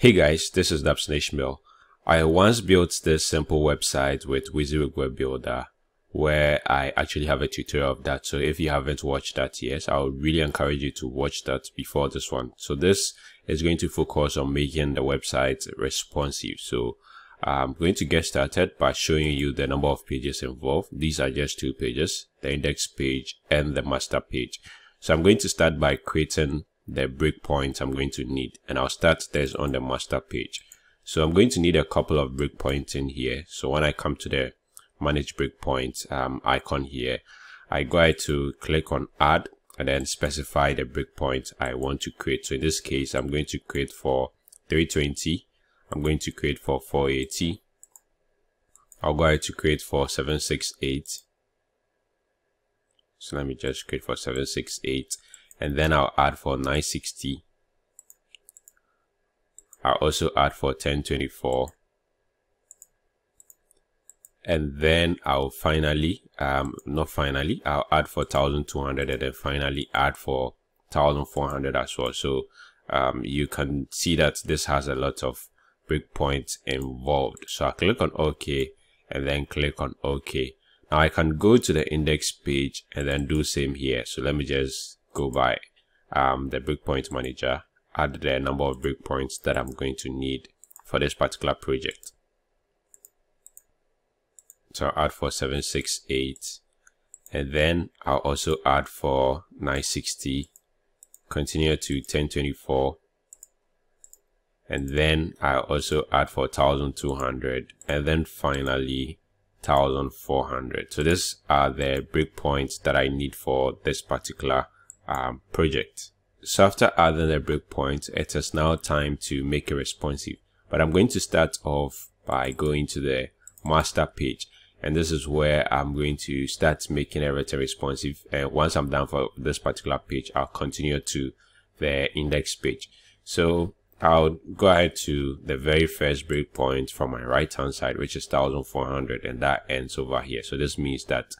Hey guys, this is Dapson Ishmeal. I once built this simple website with WYSIWYG Web Builder where I actually have a tutorial of that. So if you haven't watched that yet, I would really encourage you to watch that before this one. So this is going to focus on making the website responsive. So I'm going to get started by showing you the number of pages involved. These are just two pages, the index page and the master page. So I'm going to start by creating the breakpoints I'm going to need and I'll start this on the master page. So I'm going to need a couple of breakpoints in here. So when I come to the manage breakpoint um, icon here, I go ahead to click on add and then specify the breakpoint I want to create. So in this case, I'm going to create for 320. I'm going to create for 480. I'll go ahead to create for 768. So let me just create for 768 and then I'll add for 960 I'll also add for 1024 and then I'll finally um not finally I'll add for 1200 and then finally add for 1400 as well. So um you can see that this has a lot of breakpoints involved. So I click on OK and then click on OK. Now I can go to the index page and then do same here. So let me just go by um, the breakpoint manager, add the number of breakpoints that I'm going to need for this particular project. So I'll add for 768 and then I'll also add for 960, continue to 1024 and then I'll also add for 1200 and then finally 1400. So these are the breakpoints that I need for this particular um, project. So after adding the breakpoint, it is now time to make it responsive. But I'm going to start off by going to the master page. And this is where I'm going to start making everything responsive. And once I'm done for this particular page, I'll continue to the index page. So I'll go ahead to the very first breakpoint from my right hand side, which is 1400 and that ends over here. So this means that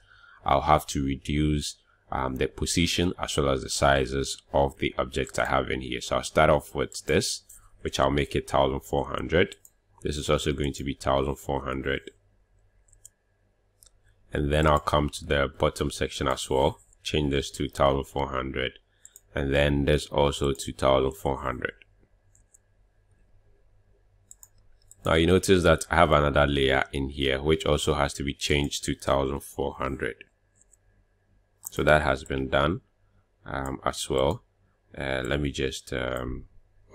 I'll have to reduce um, the position as well as the sizes of the objects I have in here. So I'll start off with this, which I'll make it 1400. This is also going to be 1400. And then I'll come to the bottom section as well, change this to 1400. And then there's also 2400. Now you notice that I have another layer in here, which also has to be changed to 1400 so that has been done um, as well. Uh, let me just um,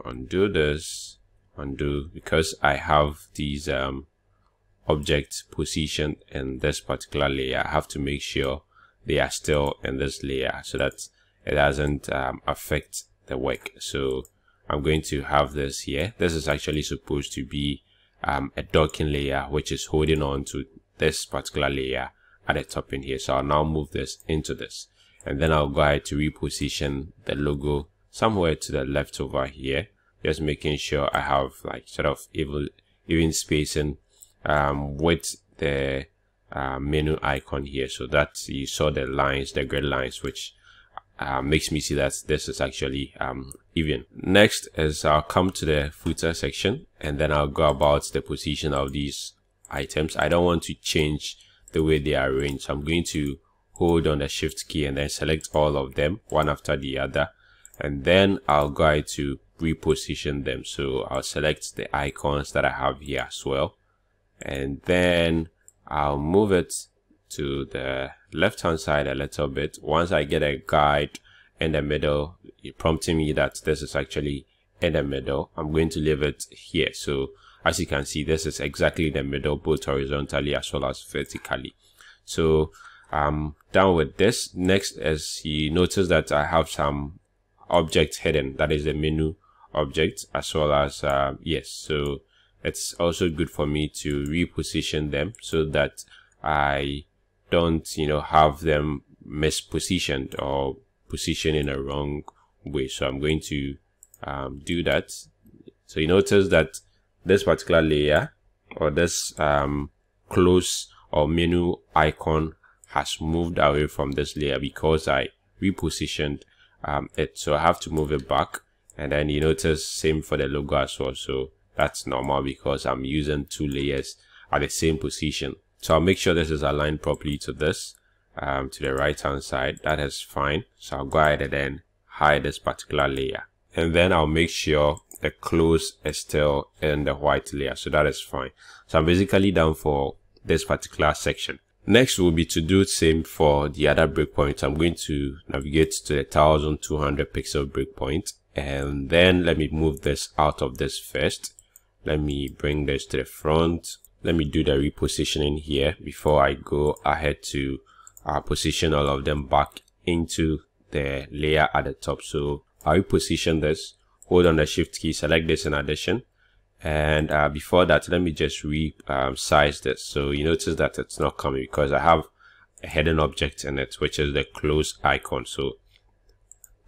undo this undo because I have these um, objects positioned in this particular layer. I have to make sure they are still in this layer so that it doesn't um, affect the work. So I'm going to have this here. This is actually supposed to be um, a docking layer which is holding on to this particular layer at the top in here. So I'll now move this into this and then I'll go ahead to reposition the logo somewhere to the left over here. Just making sure I have like sort of even, even spacing um, with the uh, menu icon here so that you saw the lines, the grid lines, which uh, makes me see that this is actually um, even. Next is I'll come to the footer section and then I'll go about the position of these items. I don't want to change the way they are arranged. I'm going to hold on the shift key and then select all of them one after the other. And then I'll go ahead to reposition them. So I'll select the icons that I have here as well. And then I'll move it to the left hand side a little bit. Once I get a guide in the middle, prompting me that this is actually in the middle, I'm going to leave it here. So as you can see this is exactly the middle both horizontally as well as vertically. So I'm done with this. Next as you notice that I have some objects hidden. That is the menu object as well as uh, yes. So it's also good for me to reposition them so that I don't you know have them mispositioned or positioned in a wrong way. So I'm going to um, do that. So you notice that this particular layer or this um, close or menu icon has moved away from this layer because I repositioned um, it. So I have to move it back. And then you notice same for the logo as well. So that's normal because I'm using two layers at the same position. So I'll make sure this is aligned properly to this um, to the right hand side. That is fine. So I'll go ahead and then hide this particular layer. And then I'll make sure the close still in the white layer so that is fine. So I'm basically done for this particular section. Next will be to do the same for the other breakpoint I'm going to navigate to the 1200 pixel breakpoint and then let me move this out of this first. Let me bring this to the front. Let me do the repositioning here. Before I go ahead to uh, position all of them back into the layer at the top. So I'll reposition this hold on the shift key select this in addition. And uh, before that let me just resize um, this. So you notice that it's not coming because I have a hidden object in it which is the close icon. So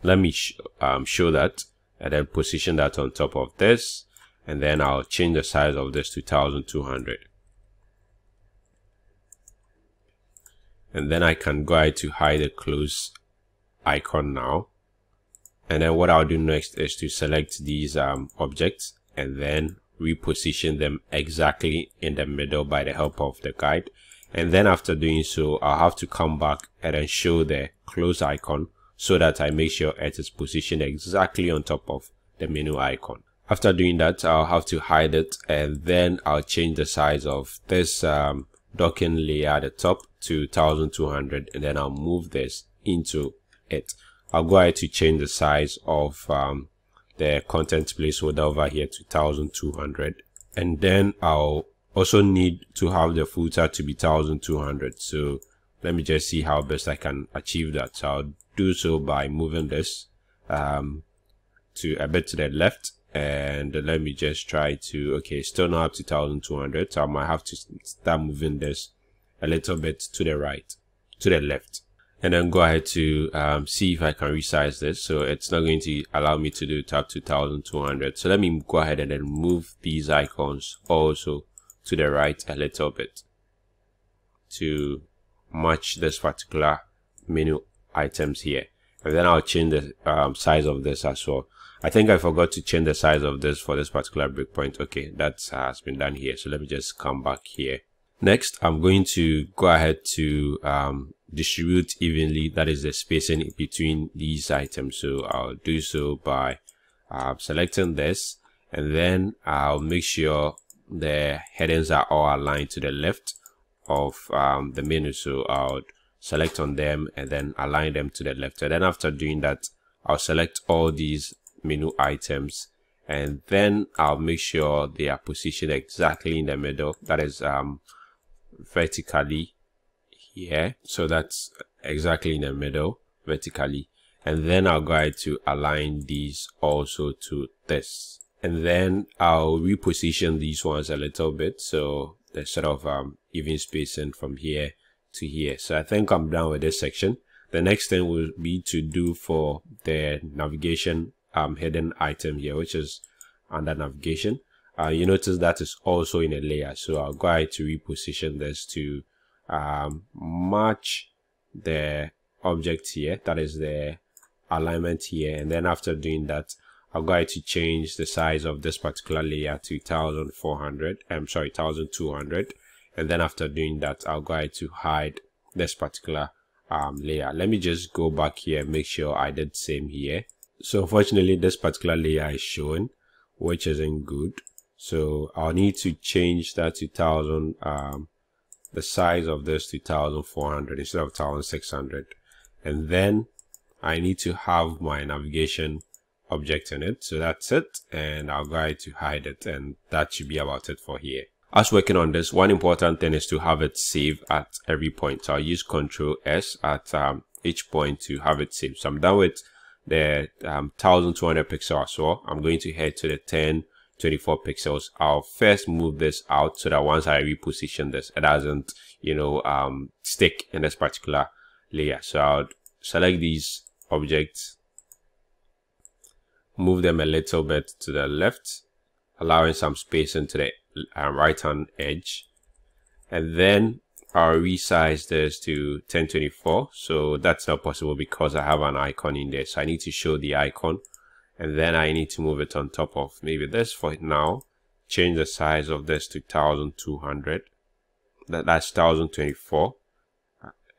let me sh um, show that and then position that on top of this. And then I'll change the size of this to 1200 and then I can go ahead to hide the close icon now and then what I'll do next is to select these um, objects and then reposition them exactly in the middle by the help of the guide and then after doing so I'll have to come back and then show the close icon so that I make sure it is positioned exactly on top of the menu icon. After doing that, I'll have to hide it and then I'll change the size of this um, docking layer at the top to 1200 and then I'll move this into it. I'll go ahead to change the size of um, the content placeholder over here to 1200 and then I'll also need to have the footer to be 1200 so let me just see how best I can achieve that. So I'll do so by moving this um, to a bit to the left. And let me just try to okay still not up to 1200 so I might have to start moving this a little bit to the right to the left and then go ahead to um, see if I can resize this. So it's not going to allow me to do it up to 1200 so let me go ahead and then move these icons also to the right a little bit to match this particular menu items here. And then I'll change the um, size of this as well. I think I forgot to change the size of this for this particular breakpoint. Okay that has been done here. So let me just come back here. Next I'm going to go ahead to um, distribute evenly that is the spacing between these items. So I'll do so by uh, selecting this and then I'll make sure the headings are all aligned to the left of um, the menu. So I'll select on them and then align them to the left. And then after doing that I'll select all these menu items and then I'll make sure they are positioned exactly in the middle that is um, vertically here so that's exactly in the middle vertically. And then I'll go ahead to align these also to this. And then I'll reposition these ones a little bit so there's sort of um, even spacing from here to here. So I think I'm done with this section. The next thing will be to do for the navigation um, hidden item here which is under navigation. Uh, you notice that is also in a layer so I'll go ahead to reposition this to um, match the object here that is the alignment here and then after doing that I'll go ahead to change the size of this particular layer to 1400 I'm sorry 1200 and then after doing that I'll go to hide this particular um, layer. Let me just go back here and make sure I did same here. So unfortunately this particular layer is shown, which isn't good. So I'll need to change that to 1000 um, the size of this to 1400 instead of 1600 and then I need to have my navigation object in it so that's it and I'll go to hide it and that should be about it for here as working on this, one important thing is to have it saved at every point. So I'll use Control S at um, each point to have it saved. So I'm done with the um, 1200 pixel as well. I'm going to head to the 1024 pixels. I'll first move this out so that once I reposition this, it doesn't, you know, um, stick in this particular layer. So I'll select these objects, move them a little bit to the left, allowing some space into the uh, right hand edge and then I'll resize this to 1024 so that's not possible because I have an icon in there so I need to show the icon and then I need to move it on top of maybe this for now. Change the size of this to 1200 that, that's 1024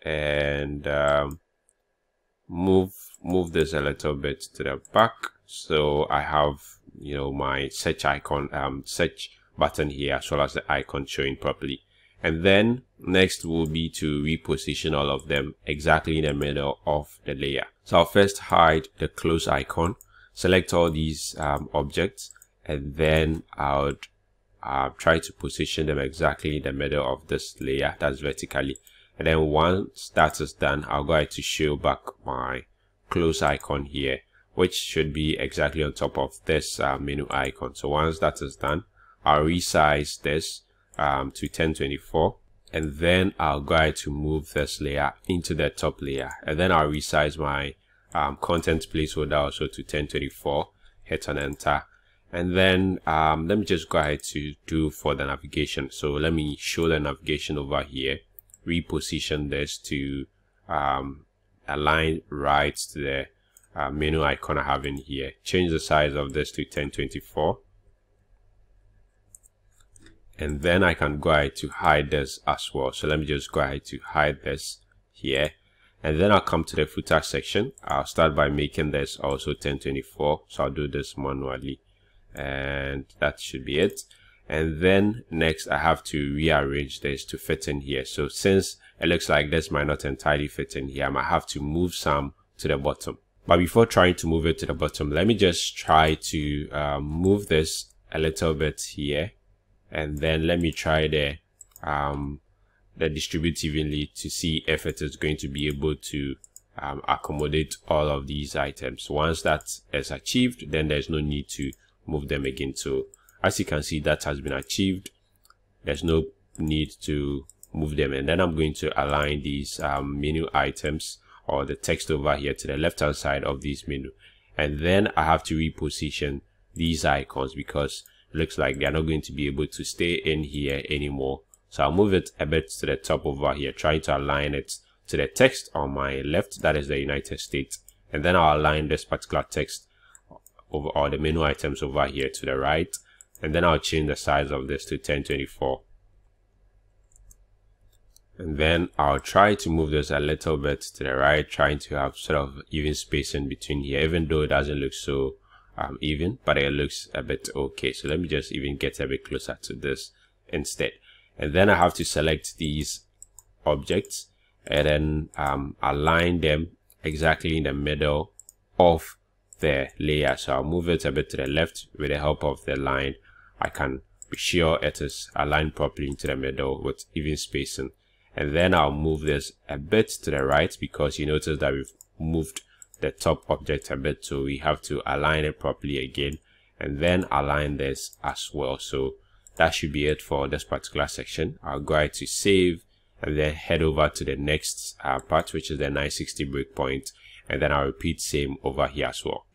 and um, move move this a little bit to the back. So I have you know my search icon um search button here as well as the icon showing properly. And then next will be to reposition all of them exactly in the middle of the layer. So I'll first hide the close icon select all these um, objects and then I would uh, try to position them exactly in the middle of this layer that's vertically. And then once that is done I'll go ahead to show back my close icon here which should be exactly on top of this uh, menu icon. So once that is done I'll resize this um, to 1024 and then I'll go ahead to move this layer into the top layer. And then I'll resize my um, content placeholder also to 1024 hit and enter. And then um, let me just go ahead to do for the navigation. So let me show the navigation over here. Reposition this to um, align right to the uh, menu icon I have in here. Change the size of this to 1024 and then I can go ahead to hide this as well. So let me just go ahead to hide this here and then I'll come to the footer section. I'll start by making this also 1024 so I'll do this manually. And that should be it. And then next I have to rearrange this to fit in here. So since it looks like this might not entirely fit in here I might have to move some to the bottom. But before trying to move it to the bottom let me just try to um, move this a little bit here. And then let me try the um, the distribute evenly to see if it is going to be able to um, accommodate all of these items. Once that is achieved then there's no need to move them again. So as you can see that has been achieved. There's no need to move them. And then i'm going to align these um, menu items or the text over here to the left hand side of this menu. And then i have to reposition these icons because it looks like they're not going to be able to stay in here anymore so i'll move it a bit to the top over here. Trying to align it to the text on my left. That is the united states. And then i'll align this particular text over all the menu items over here to the right. And then I'll change the size of this to 1024 and then I'll try to move this a little bit to the right trying to have sort of even spacing between here even though it doesn't look so um, even but it looks a bit okay. So let me just even get a bit closer to this instead and then I have to select these objects and then um, align them exactly in the middle of the layer. So I'll move it a bit to the left. With the help of the line I can be sure it is aligned properly into the middle with even spacing. And then I'll move this a bit to the right because you notice that we've moved the top object a bit. So we have to align it properly again and then align this as well. So that should be it for this particular section. I'll go ahead to save and then head over to the next uh, part which is the 960 breakpoint. And then I'll repeat same over here as well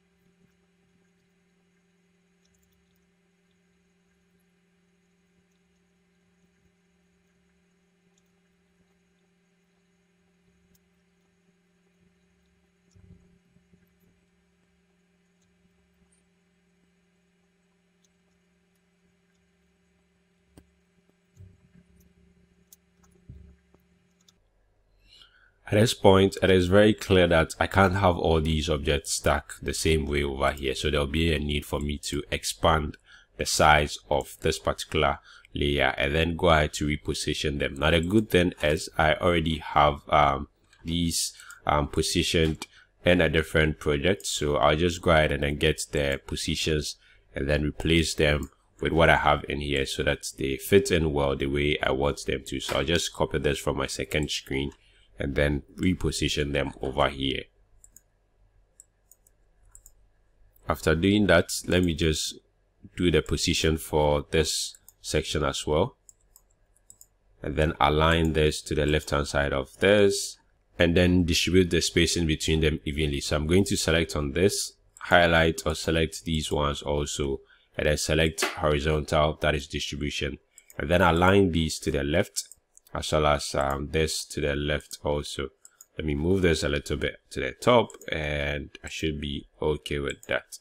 At this point, it is very clear that I can't have all these objects stacked the same way over here. So there'll be a need for me to expand the size of this particular layer and then go ahead to reposition them. Now the good thing is I already have um, these um, positioned in a different project. So I'll just go ahead and then get the positions and then replace them with what I have in here so that they fit in well the way I want them to. So I'll just copy this from my second screen and then reposition them over here. After doing that, let me just do the position for this section as well. And then align this to the left hand side of this and then distribute the spacing between them evenly. So I'm going to select on this, highlight or select these ones also, and then select horizontal, that is distribution. And then align these to the left as well as um, this to the left also let me move this a little bit to the top and I should be okay with that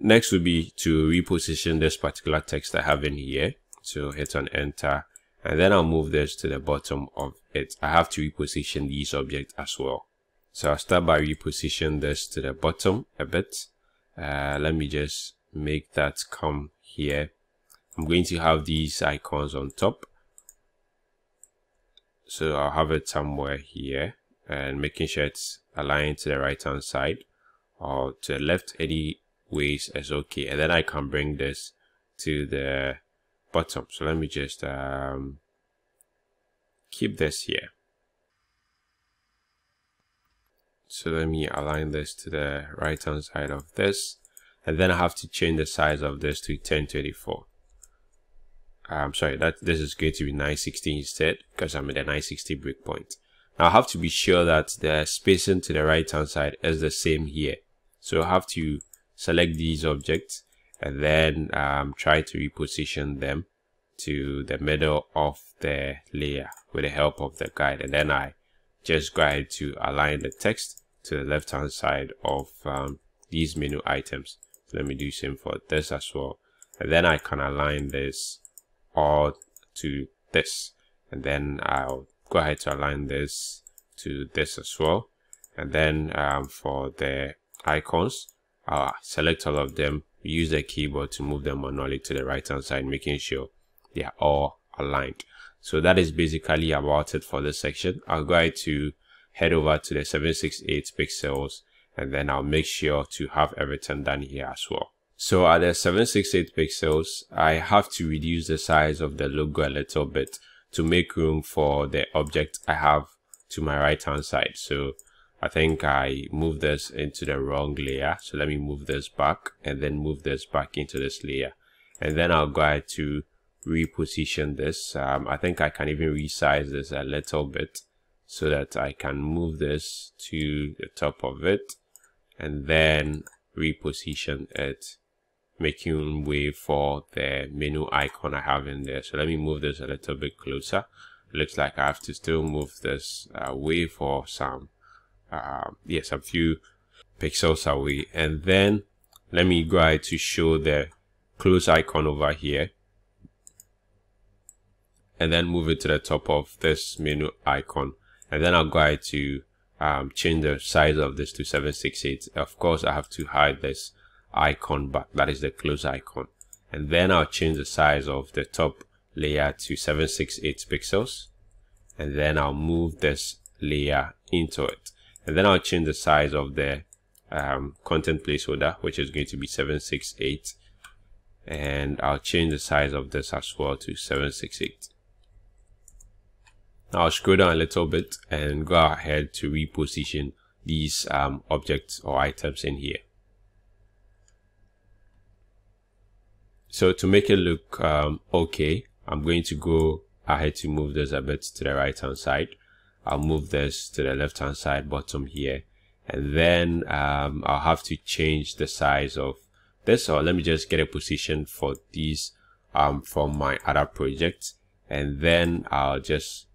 next would be to reposition this particular text I have in here. So hit on enter and then I'll move this to the bottom of it. I have to reposition these objects as well. So I'll start by reposition this to the bottom a bit. Uh, let me just make that come here. I'm going to have these icons on top. So I'll have it somewhere here and making sure it's aligned to the right hand side or to the left any ways is okay. And then I can bring this to the bottom. So let me just um, keep this here. So let me align this to the right hand side of this. And then I have to change the size of this to 1024. I'm sorry, that this is going to be 960 instead because I'm at the 960 breakpoint. Now I have to be sure that the spacing to the right hand side is the same here. So I have to select these objects and then um, try to reposition them to the middle of the layer with the help of the guide and then I just go to align the text to the left hand side of um, these menu items so let me do same for this as well and then I can align this all to this. And then I'll go ahead to align this to this as well. And then um, for the icons I'll select all of them use the keyboard to move them manually to the right hand side making sure they are all aligned. So that is basically about it for this section. I'll go ahead to head over to the 768 pixels and then i'll make sure to have everything done here as well so at the 768 pixels i have to reduce the size of the logo a little bit to make room for the object i have to my right hand side so I think I moved this into the wrong layer. So let me move this back and then move this back into this layer. And then I'll go ahead to reposition this. Um, I think I can even resize this a little bit so that I can move this to the top of it and then reposition it making way for the menu icon I have in there. So let me move this a little bit closer. It looks like I have to still move this away for some uh, yes, a few pixels away. And then let me go ahead to show the close icon over here. And then move it to the top of this menu icon. And then I'll go ahead to um, change the size of this to 768. Of course, I have to hide this icon back. That is the close icon. And then I'll change the size of the top layer to 768 pixels. And then I'll move this layer into it and then I'll change the size of the um, content placeholder which is going to be 768 and I'll change the size of this as well to 768 now I'll scroll down a little bit and go ahead to reposition these um, objects or items in here so to make it look um, okay I'm going to go ahead to move this a bit to the right hand side. I'll move this to the left hand side bottom here. And then um, I'll have to change the size of this. Or let me just get a position for these um, from my other project. And then I'll just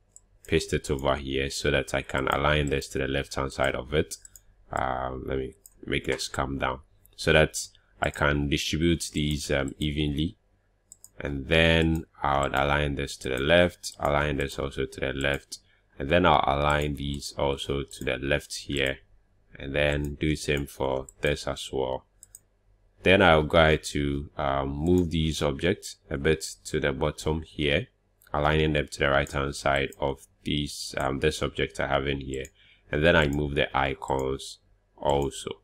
paste it over here so that I can align this to the left hand side of it. Um, let me make this come down. So that I can distribute these um, evenly. And then I'll align this to the left align this also to the left. And then I'll align these also to the left here. And then do the same for this as well. Then I'll go to um, move these objects a bit to the bottom here aligning them to the right hand side of these um, this object I have in here. And then I move the icons also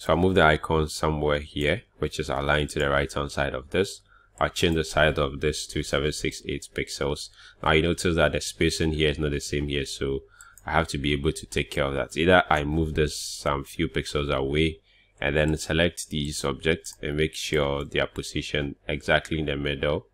so I move the icon somewhere here which is aligned to the right hand side of this I change the size of this to 768 pixels. Now you notice that the spacing here is not the same here, so I have to be able to take care of that. Either I move this some few pixels away and then select these objects and make sure they are positioned exactly in the middle.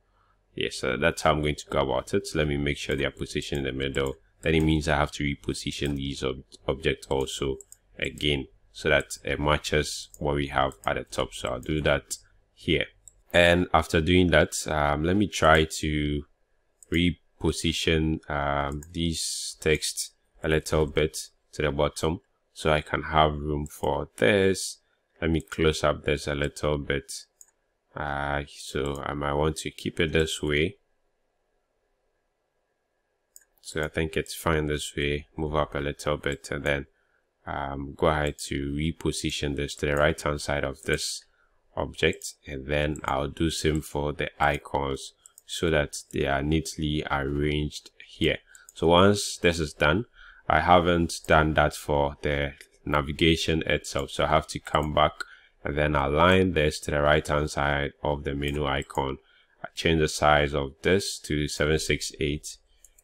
Yes, so that's how I'm going to go about it. So let me make sure they are positioned in the middle. Then it means I have to reposition these ob objects also again so that it matches what we have at the top. So I'll do that here. And after doing that um, let me try to reposition um, these text a little bit to the bottom so I can have room for this. Let me close up this a little bit. Uh, so I might want to keep it this way. So I think it's fine this way. Move up a little bit and then um, go ahead to reposition this to the right hand side of this object and then I'll do same for the icons so that they are neatly arranged here. So once this is done I haven't done that for the navigation itself. So I have to come back and then align this to the right hand side of the menu icon. I change the size of this to 768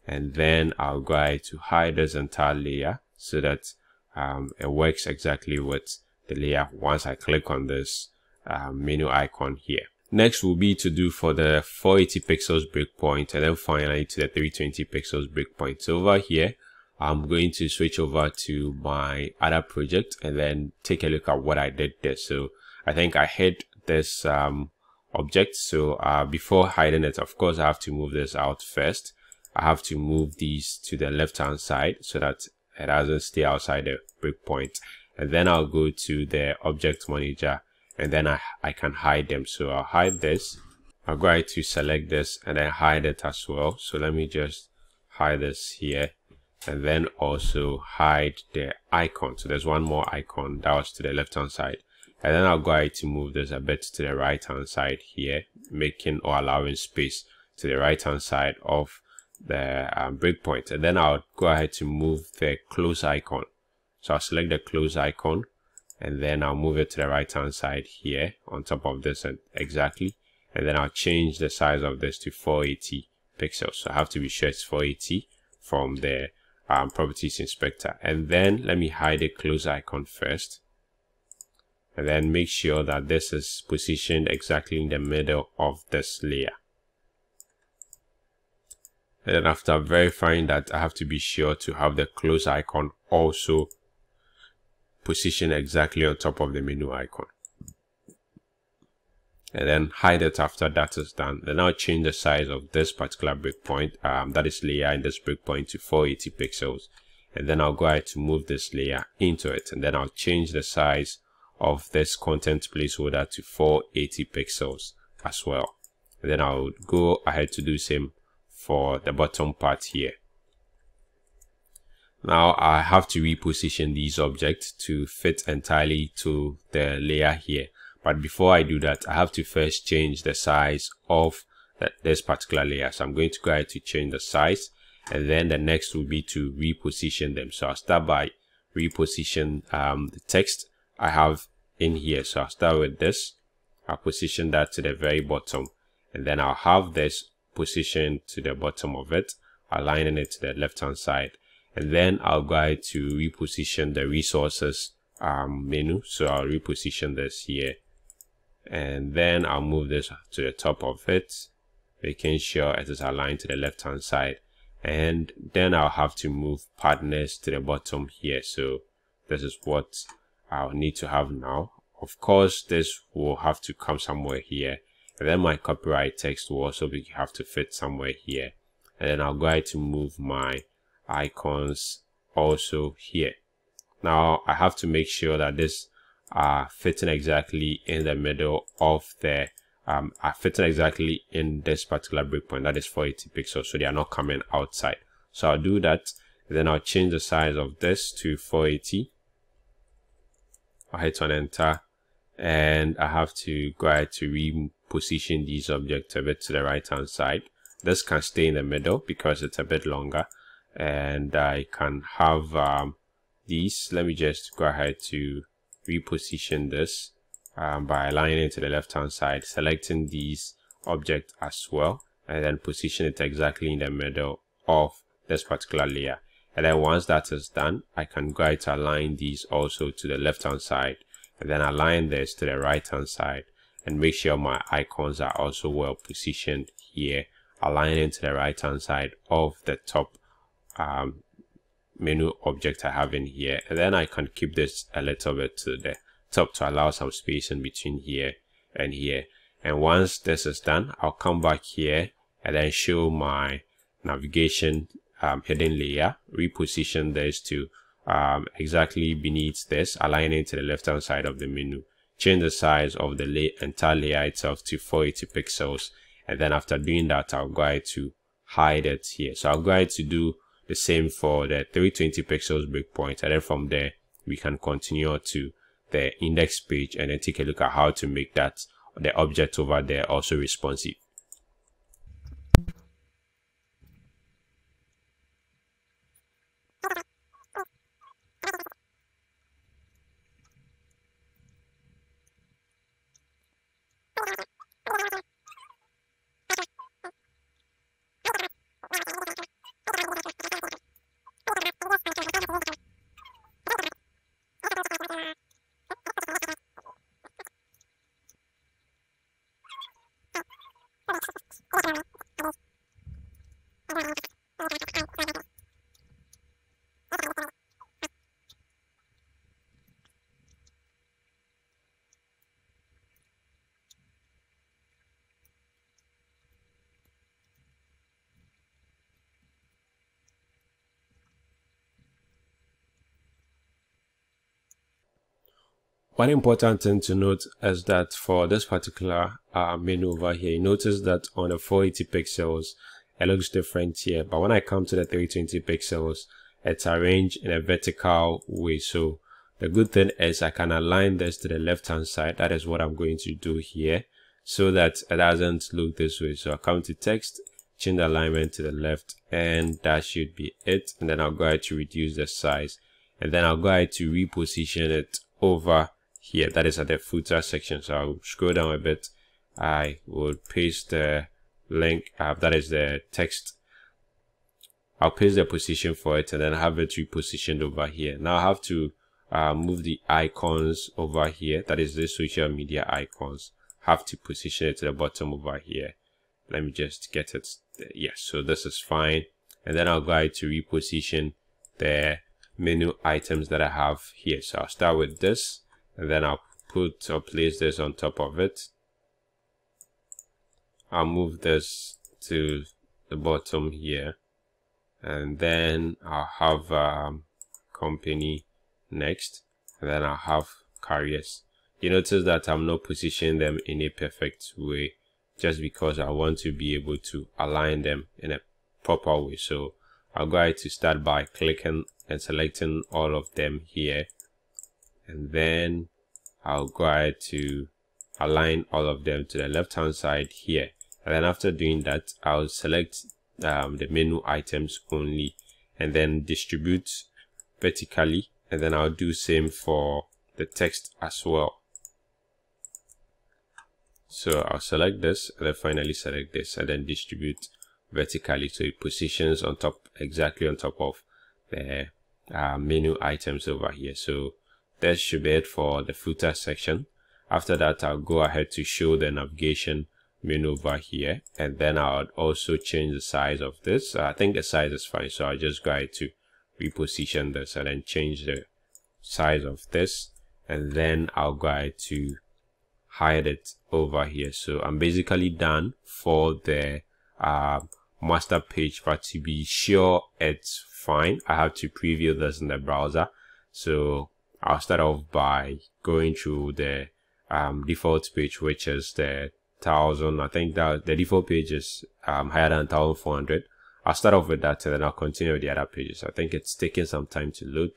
and then I'll go ahead to hide this entire layer so that um, it works exactly with the layer once I click on this uh, menu icon here. Next will be to do for the 480 pixels breakpoint and then finally to the 320 pixels breakpoint. So over here, I'm going to switch over to my other project and then take a look at what I did there. So I think I hid this um, object. So uh, before hiding it, of course, I have to move this out first. I have to move these to the left hand side so that it doesn't stay outside the breakpoint. And then I'll go to the object manager and then I, I can hide them. So I'll hide this. I'll go ahead to select this and then hide it as well. So let me just hide this here and then also hide the icon. So there's one more icon that was to the left hand side. And then I'll go ahead to move this a bit to the right hand side here, making or allowing space to the right hand side of the um, breakpoint. And then I'll go ahead to move the close icon. So I'll select the close icon and then I'll move it to the right hand side here on top of this and exactly and then I'll change the size of this to 480 pixels so I have to be sure it's 480 from the um, properties inspector and then let me hide the close icon first and then make sure that this is positioned exactly in the middle of this layer and then after verifying that I have to be sure to have the close icon also position exactly on top of the menu icon. And then hide it after that is done. Then I'll change the size of this particular breakpoint, um, that is layer in this breakpoint to 480 pixels. And then I'll go ahead to move this layer into it. And then I'll change the size of this content placeholder to 480 pixels as well. And then I'll go ahead to do same for the bottom part here. Now I have to reposition these objects to fit entirely to the layer here. But before I do that, I have to first change the size of this particular layer. So I'm going to go ahead to change the size and then the next will be to reposition them. So I'll start by reposition um, the text I have in here. So I'll start with this. I'll position that to the very bottom and then I'll have this position to the bottom of it, aligning it to the left hand side and then I'll go ahead to reposition the resources um, menu. So I'll reposition this here and then I'll move this to the top of it, making sure it is aligned to the left hand side. And then I'll have to move partners to the bottom here. So this is what I'll need to have now. Of course, this will have to come somewhere here. And then my copyright text will also be, have to fit somewhere here. And then I'll go ahead to move my icons also here. Now I have to make sure that this are fitting exactly in the middle of the um, are fitting exactly in this particular breakpoint that is 480 pixels so they are not coming outside so I'll do that then I'll change the size of this to 480 I'll hit on enter and I have to go ahead to reposition these objects a bit to the right hand side this can stay in the middle because it's a bit longer and I can have um, these. Let me just go ahead to reposition this um, by aligning to the left hand side, selecting these object as well, and then position it exactly in the middle of this particular layer. And then once that is done, I can go ahead to align these also to the left hand side and then align this to the right hand side and make sure my icons are also well positioned here, aligning to the right hand side of the top um, menu object I have in here and then I can keep this a little bit to the top to allow some space in between here and here and once this is done I'll come back here and then show my navigation um, hidden layer reposition this to um, exactly beneath this, align it to the left hand side of the menu. Change the size of the lay entire layer itself to 480 pixels. And then after doing that, I'll go ahead to hide it here. So I'll go ahead to do the same for the 320 pixels breakpoint. And then from there, we can continue to the index page and then take a look at how to make that the object over there also responsive. One important thing to note is that for this particular uh, menu over here, you notice that on the 480 pixels, it looks different here. But when I come to the 320 pixels, it's arranged in a vertical way. So the good thing is I can align this to the left hand side. That is what I'm going to do here so that it doesn't look this way. So I come to text, change the alignment to the left and that should be it. And then I'll go ahead to reduce the size and then I'll go ahead to reposition it over here that is at the footer section so i'll scroll down a bit. I will paste the link. Uh, that is the text. I'll paste the position for it and then have it repositioned over here. Now i have to uh, move the icons over here. That is the social media icons. Have to position it to the bottom over here. Let me just get it yes so this is fine. And then i'll go to reposition the menu items that i have here. So i'll start with this and then I'll put or place this on top of it. I'll move this to the bottom here. And then I'll have um, company next. And then I'll have carriers. You notice that I'm not positioning them in a perfect way just because I want to be able to align them in a proper way. So I'll go ahead to start by clicking and selecting all of them here and then I'll go ahead to align all of them to the left hand side here. And then after doing that I'll select um, the menu items only and then distribute vertically. And then I'll do same for the text as well. So I'll select this and then finally select this and then distribute vertically. So it positions on top exactly on top of the uh, menu items over here. So that should be it for the footer section. After that, I'll go ahead to show the navigation menu over here. And then I'll also change the size of this. I think the size is fine. So I'll just go ahead to reposition this and then change the size of this. And then I'll go ahead to hide it over here. So I'm basically done for the uh, master page, but to be sure it's fine, I have to preview this in the browser. So I'll start off by going through the um, default page, which is the thousand. I think that the default page is um, higher than 1400. I'll start off with that and then I'll continue with the other pages. I think it's taking some time to load.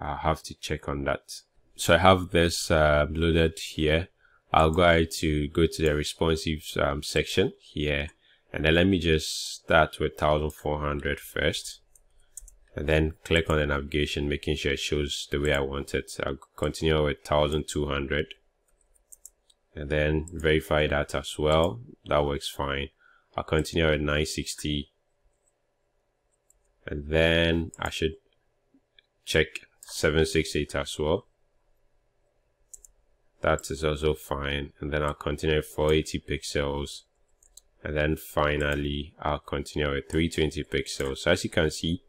I'll have to check on that. So I have this uh, loaded here. I'll go ahead to go to the responsive um, section here. And then let me just start with 1400 first and then click on the navigation making sure it shows the way I want it. I'll continue with 1200 and then verify that as well. That works fine. I'll continue with 960 and then I should check 768 as well. That is also fine. And then I'll continue with 480 pixels. And then finally I'll continue with 320 pixels. So as you can see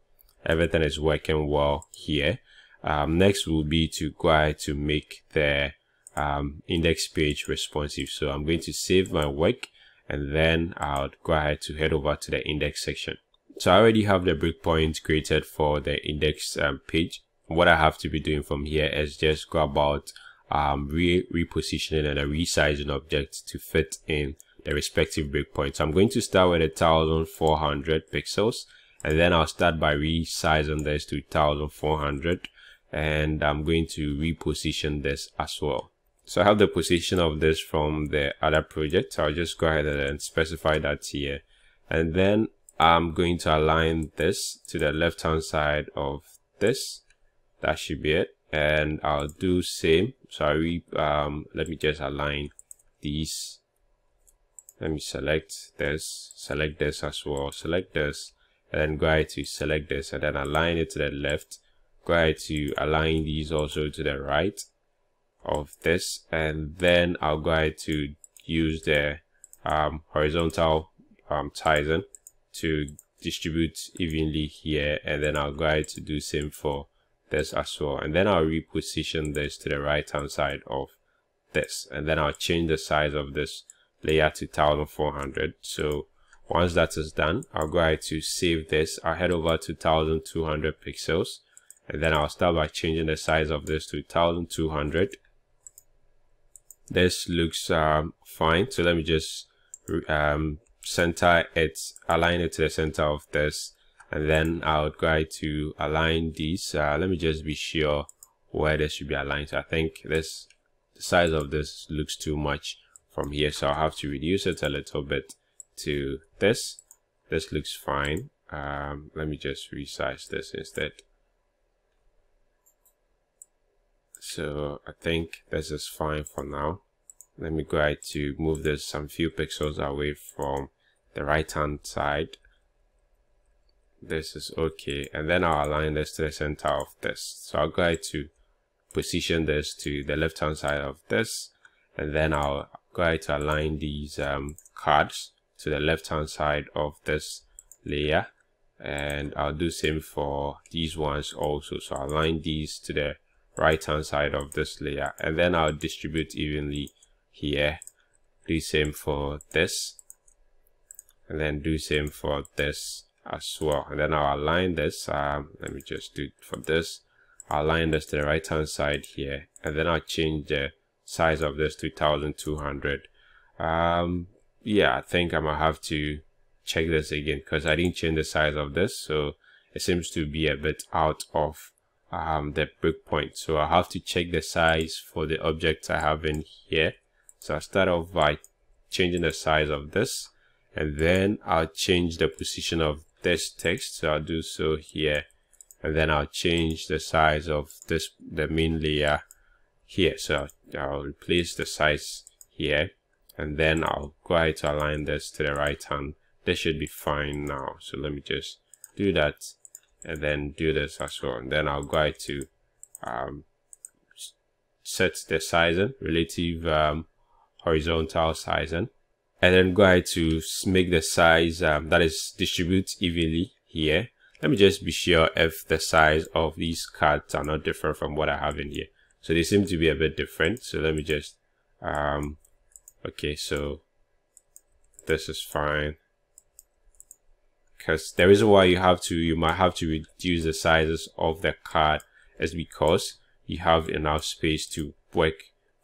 everything is working well here. Um, next will be to go ahead to make the um, index page responsive. So I'm going to save my work and then I'll go ahead to head over to the index section. So I already have the breakpoint created for the index um, page. What I have to be doing from here is just go about um, re repositioning and resizing object to fit in the respective breakpoint. So I'm going to start with 1400 pixels and then I'll start by resizing this to 1400 and I'm going to reposition this as well. So I have the position of this from the other project. I'll just go ahead and specify that here. And then I'm going to align this to the left hand side of this. That should be it. And I'll do same. So I re, um, let me just align these. Let me select this, select this as well, select this, and then go ahead to select this and then align it to the left. Go ahead to align these also to the right of this. And then I'll go ahead to use the um, horizontal um, Tizen to distribute evenly here. And then I'll go ahead to do same for this as well. And then I'll reposition this to the right hand side of this. And then I'll change the size of this layer to 1400 so once that is done I'll go ahead to save this. I'll head over to 1200 pixels and then I'll start by changing the size of this to 1200 this looks um, fine. So let me just um, center it align it to the center of this and then I'll try to align these. Uh, let me just be sure where this should be aligned. So I think this the size of this looks too much from here so I'll have to reduce it a little bit to this. This looks fine. Um, let me just resize this instead. So I think this is fine for now. Let me go ahead to move this some few pixels away from the right hand side. This is okay. And then I'll align this to the center of this. So I'll go ahead to position this to the left hand side of this. And then I'll go ahead to align these um, cards to the left hand side of this layer. And I'll do same for these ones also. So I'll align these to the right hand side of this layer. And then I'll distribute evenly here. Do same for this. And then do same for this as well. And then I'll align this. Um, let me just do for this. I'll align this to the right hand side here. And then I'll change the size of this to 1200 um, yeah I think I'm gonna have to check this again because I didn't change the size of this so it seems to be a bit out of um, the breakpoint so I have to check the size for the objects I have in here so I'll start off by changing the size of this and then I'll change the position of this text. So I'll do so here and then I'll change the size of this, the main layer here. So I'll replace the size here and then I'll go ahead to align this to the right hand. This should be fine now. So let me just do that and then do this as well. And then I'll go ahead to um, set the sizing relative um, horizontal sizing and then go ahead to make the size um, that is distribute evenly here let me just be sure if the size of these cards are not different from what I have in here so they seem to be a bit different so let me just um okay so this is fine because the reason why you have to you might have to reduce the sizes of the card is because you have enough space to work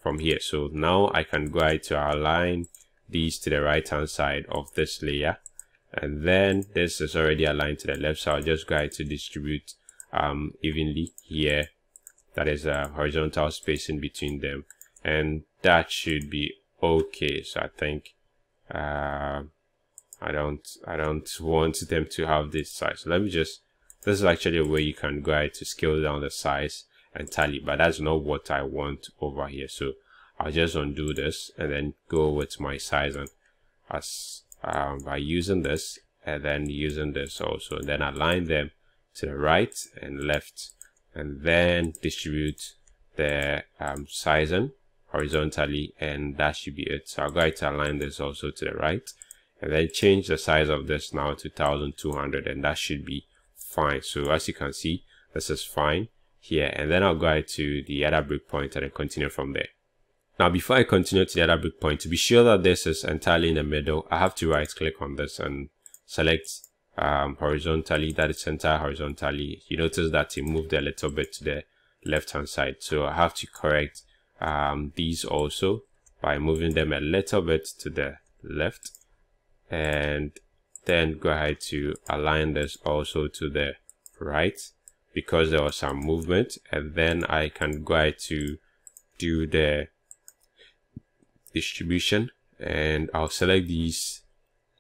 from here. So now I can go ahead to align these to the right hand side of this layer. And then this is already aligned to the left. So I'll just go ahead to distribute um, evenly here. That is a horizontal spacing between them. And that should be okay. So I think uh, I don't I don't want them to have this size. So let me just this is actually a way you can go ahead to scale down the size entirely but that's not what I want over here so I'll just undo this and then go with my sizing as um, by using this and then using this also and then align them to the right and left and then distribute the um, sizing horizontally and that should be it so I'll go ahead to align this also to the right and then change the size of this now to 1200 and that should be fine so as you can see this is fine here and then I'll go ahead to the other breakpoint and then continue from there. Now before I continue to the other breakpoint, to be sure that this is entirely in the middle, I have to right click on this and select um, horizontally, that is center horizontally, you notice that it moved a little bit to the left hand side. So I have to correct um, these also by moving them a little bit to the left. And then go ahead to align this also to the right because there was some movement. And then I can go ahead to do the distribution. And I'll select these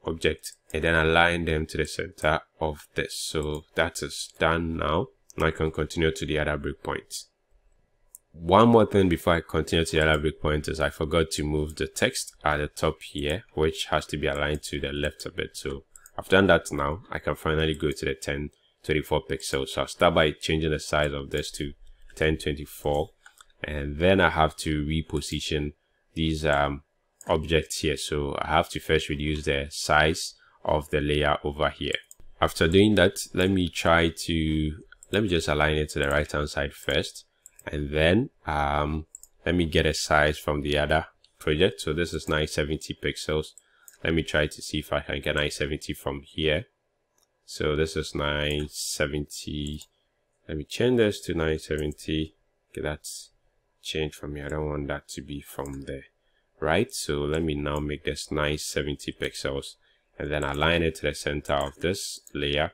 objects and then align them to the center of this. So that is done now. Now I can continue to the other breakpoints one more thing before I continue to the other breakpoint is I forgot to move the text at the top here which has to be aligned to the left a bit so I've done that now. I can finally go to the 1024 pixels so I'll start by changing the size of this to 1024 and then I have to reposition these um, objects here. So I have to first reduce the size of the layer over here. After doing that let me try to let me just align it to the right hand side first and then um, let me get a size from the other project. So this is 970 pixels. Let me try to see if I can get 970 from here. So this is 970 let me change this to 970 okay that's change from here. I don't want that to be from there. Right? So let me now make this 970 pixels and then align it to the center of this layer.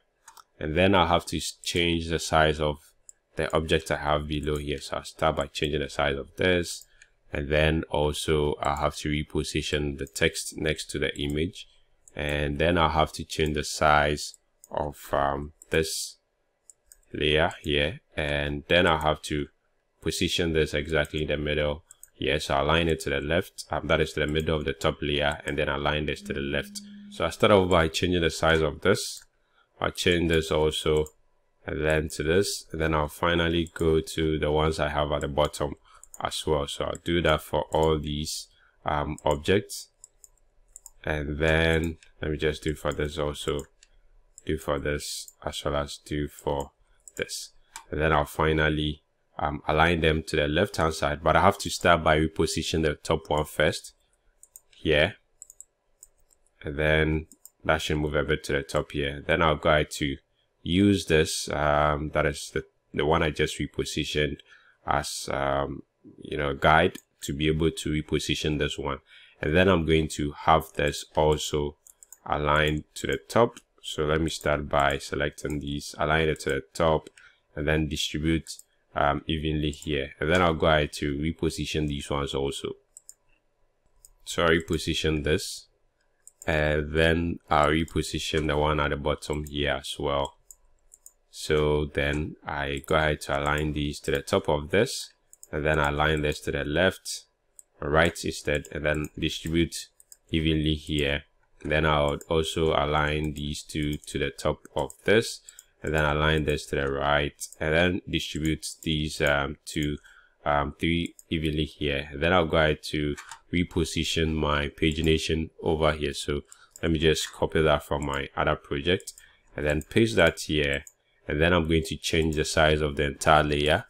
And then I'll have to change the size of the object I have below here. So I'll start by changing the size of this. And then also I'll have to reposition the text next to the image. And then I'll have to change the size of um, this layer here. And then I'll have to position this exactly in the middle here. So align it to the left. Um, that is to the middle of the top layer. And then align this to the left. So I start off by changing the size of this. I'll change this also and then to this and then I'll finally go to the ones I have at the bottom as well. So I'll do that for all these um, objects. And then let me just do for this also do for this as well as do for this. And then I'll finally um, align them to the left hand side but I have to start by reposition the top one first. Here. And then that should move a bit to the top here. Then I'll go to use this um, that is the, the one I just repositioned as um, you know guide to be able to reposition this one. And then I'm going to have this also aligned to the top. So let me start by selecting these align it to the top and then distribute um, evenly here. And then I'll go ahead to reposition these ones also. So I reposition this and then I'll reposition the one at the bottom here as well so then I go ahead to align these to the top of this and then align this to the left right instead and then distribute evenly here. And then I'll also align these two to the top of this and then align this to the right and then distribute these um, to um, three evenly here. And then I'll go ahead to reposition my pagination over here. So let me just copy that from my other project and then paste that here and then I'm going to change the size of the entire layer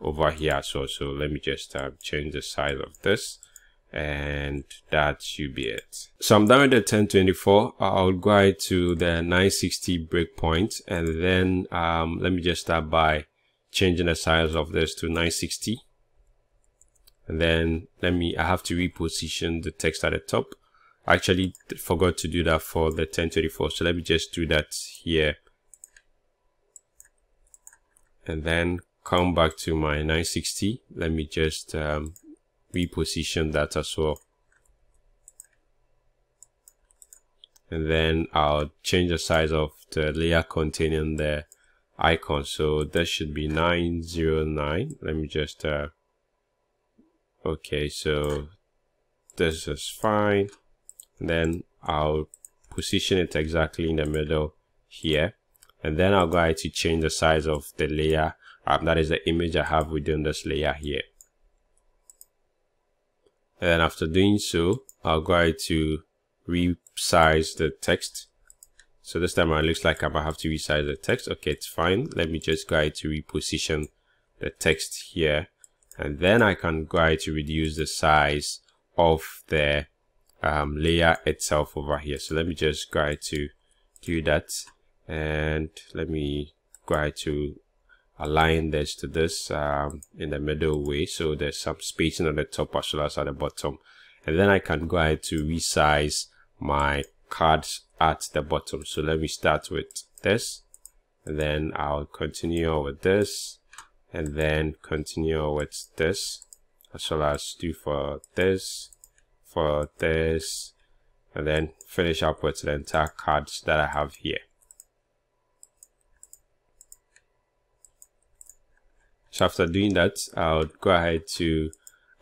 over here. Well so let me just uh, change the size of this and that should be it. So i'm done with the 1024 i'll go to the 960 breakpoint and then um, let me just start by changing the size of this to 960 and then let me i have to reposition the text at the top. I actually forgot to do that for the 1024 so let me just do that here and then come back to my 960 let me just um, reposition that as well. And then I'll change the size of the layer containing the icon. So that should be 909 let me just uh, okay so this is fine. And then I'll position it exactly in the middle here and then I'll go ahead to change the size of the layer um, that is the image I have within this layer here. And after doing so I'll go ahead to resize the text. So this time it looks like I might have to resize the text. Okay it's fine. Let me just go ahead to reposition the text here. And then I can go ahead to reduce the size of the um, layer itself over here. So let me just go ahead to do that and let me ahead to align this to this um, in the middle way. So there's some spacing on the top as well as at the bottom. And then I can go ahead to resize my cards at the bottom. So let me start with this. And then I'll continue with this. And then continue with this. As well as do for this for this. And then finish up with the entire cards that I have here so after doing that I'll go ahead to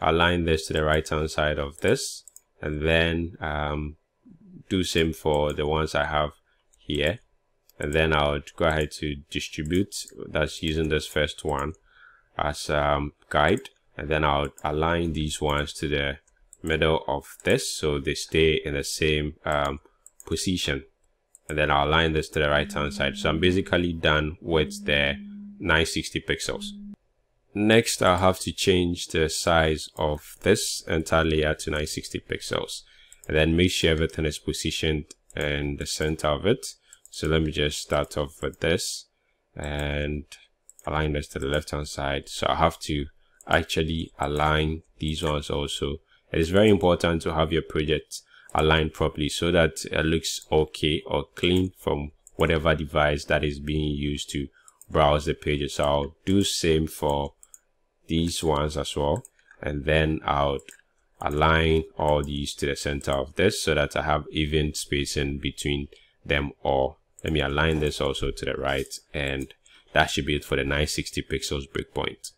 align this to the right hand side of this and then um, do same for the ones I have here. And then I'll go ahead to distribute that's using this first one as um, guide. And then I'll align these ones to the middle of this so they stay in the same um, position. And then I'll align this to the right hand side. So I'm basically done with the 960 pixels next I'll have to change the size of this entire layer to 960 pixels. And then make sure everything is positioned in the center of it. So let me just start off with this and align this to the left hand side. So I have to actually align these ones also. It is very important to have your project aligned properly so that it looks okay or clean from whatever device that is being used to browse the pages. So I'll do same for these ones as well and then I'll align all these to the center of this so that I have even spacing between them all let me align this also to the right and that should be it for the 960 pixels breakpoint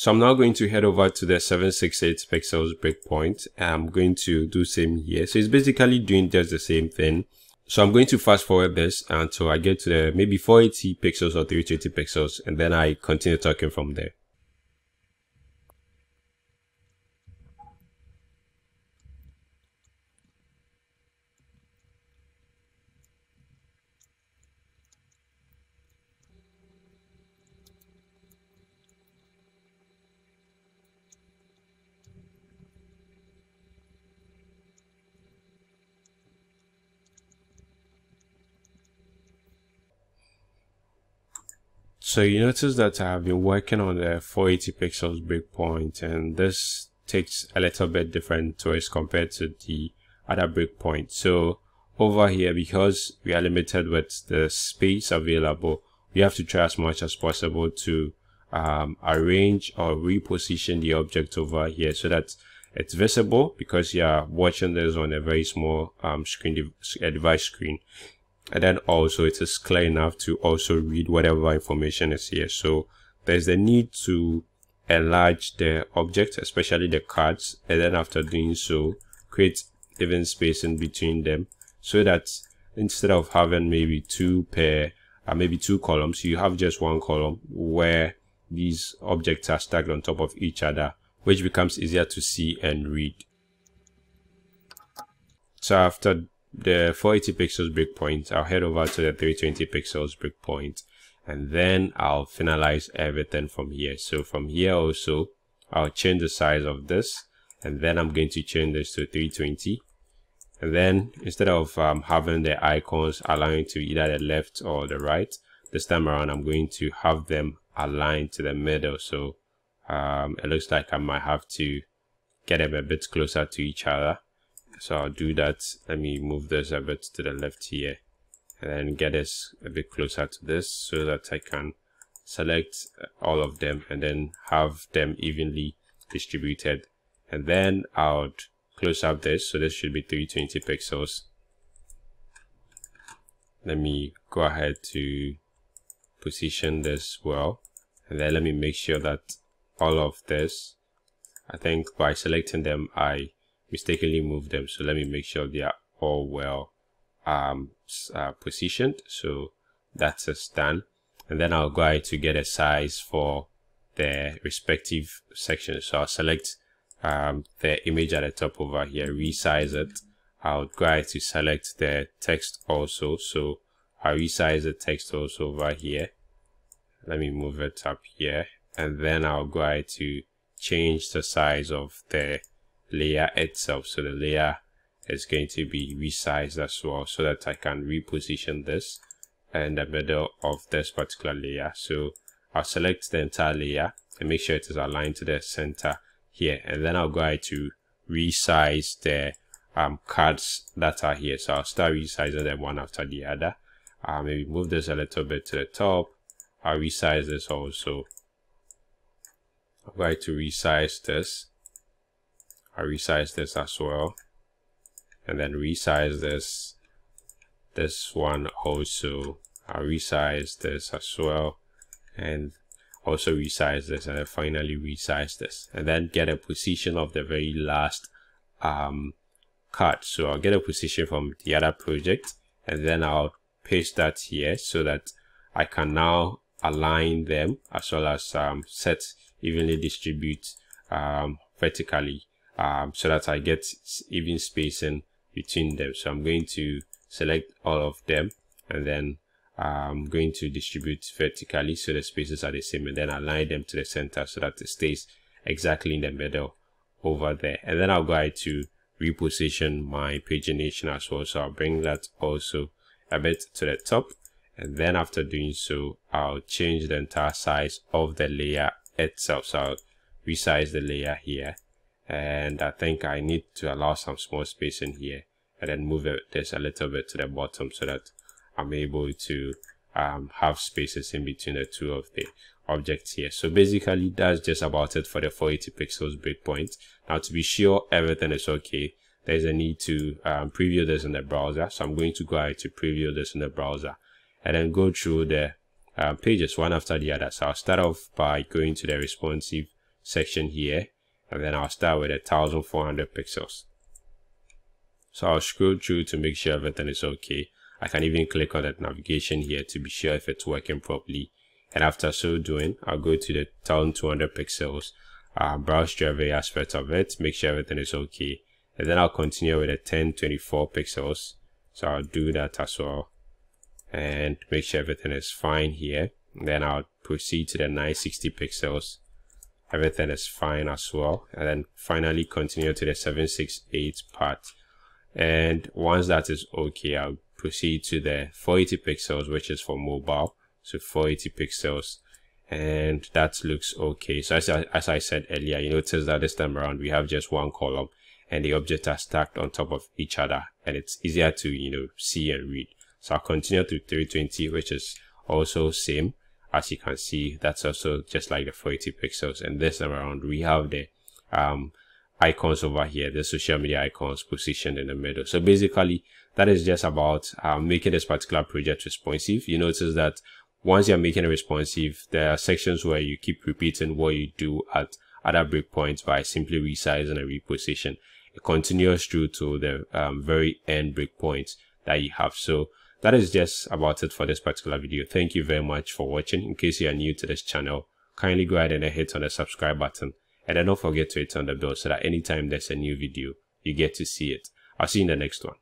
so I'm now going to head over to the 768 pixels breakpoint. I'm going to do same here. So it's basically doing just the same thing. So I'm going to fast forward this until I get to the maybe 480 pixels or 320 pixels and then I continue talking from there. So you notice that I have been working on the 480 pixels breakpoint and this takes a little bit different choice compared to the other breakpoint. So over here, because we are limited with the space available, we have to try as much as possible to um, arrange or reposition the object over here so that it's visible because you are watching this on a very small um, screen, device screen and then also it is clear enough to also read whatever information is here. So there's the need to enlarge the object especially the cards and then after doing so create even space in between them so that instead of having maybe two pair uh, maybe two columns you have just one column where these objects are stacked on top of each other which becomes easier to see and read. So after the 480 pixels breakpoint, I'll head over to the 320 pixels breakpoint and then I'll finalize everything from here. So from here also, I'll change the size of this and then I'm going to change this to 320. And then instead of um, having the icons aligned to either the left or the right, this time around I'm going to have them aligned to the middle. So um, it looks like I might have to get them a bit closer to each other so I'll do that. Let me move this a bit to the left here and then get this a bit closer to this so that I can select uh, all of them and then have them evenly distributed. And then I'll close up this. So this should be 320 pixels. Let me go ahead to position this well. And then let me make sure that all of this I think by selecting them I mistakenly move them. So let me make sure they are all well um, uh, positioned. So that's a done and then I'll go ahead to get a size for the respective section so I'll select um, the image at the top over here resize it. I'll go ahead to select the text also. So I'll resize the text also over here. Let me move it up here. And then I'll go ahead to change the size of the layer itself so the layer is going to be resized as well so that I can reposition this in the middle of this particular layer. So I'll select the entire layer and make sure it is aligned to the center here. And then I'll go ahead to resize the um, cards that are here. So I'll start resizing them one after the other. Uh, maybe move this a little bit to the top. I'll resize this also. I'm going to resize this. I'll resize this as well. And then resize this. This one also. I'll resize this as well. And also resize this and then finally resize this and then get a position of the very last um, cut. So I'll get a position from the other project and then I'll paste that here so that I can now align them as well as um, set evenly distribute um, vertically um, so that I get even spacing between them. So I'm going to select all of them and then I'm going to distribute vertically so the spaces are the same and then align them to the center so that it stays exactly in the middle over there. And then I'll go ahead to reposition my pagination as well. So I'll bring that also a bit to the top. And then after doing so, I'll change the entire size of the layer itself. So I'll resize the layer here. And I think I need to allow some small space in here and then move this a little bit to the bottom so that I'm able to um, have spaces in between the two of the objects here. So basically that's just about it for the 480 pixels breakpoint. Now to be sure everything is okay, there's a need to um, preview this in the browser. So I'm going to go ahead to preview this in the browser and then go through the uh, pages one after the other. So I'll start off by going to the responsive section here and then I'll start with 1400 pixels. So I'll scroll through to make sure everything is okay. I can even click on that navigation here to be sure if it's working properly. And after so doing, I'll go to the 1200 pixels, uh, browse through every aspect of it, make sure everything is okay. And then I'll continue with the 1024 pixels. So I'll do that as well. And make sure everything is fine here. Then I'll proceed to the 960 pixels. Everything is fine as well. And then finally continue to the 768 part. And once that is okay, I'll proceed to the 480 pixels, which is for mobile. So 480 pixels and that looks okay. So as I, as I said earlier, you notice that this time around we have just one column and the objects are stacked on top of each other and it's easier to, you know, see and read. So I'll continue to 320, which is also same. As you can see, that's also just like the 480 pixels. And this around, we have the um, icons over here, the social media icons positioned in the middle. So basically, that is just about um, making this particular project responsive. You notice that once you're making it responsive, there are sections where you keep repeating what you do at other breakpoints by simply resizing and reposition. It continues through to the um, very end breakpoints that you have. So that is just about it for this particular video. Thank you very much for watching. In case you are new to this channel, kindly go ahead and hit on the subscribe button and then don't forget to hit on the bell so that anytime there's a new video, you get to see it. I'll see you in the next one.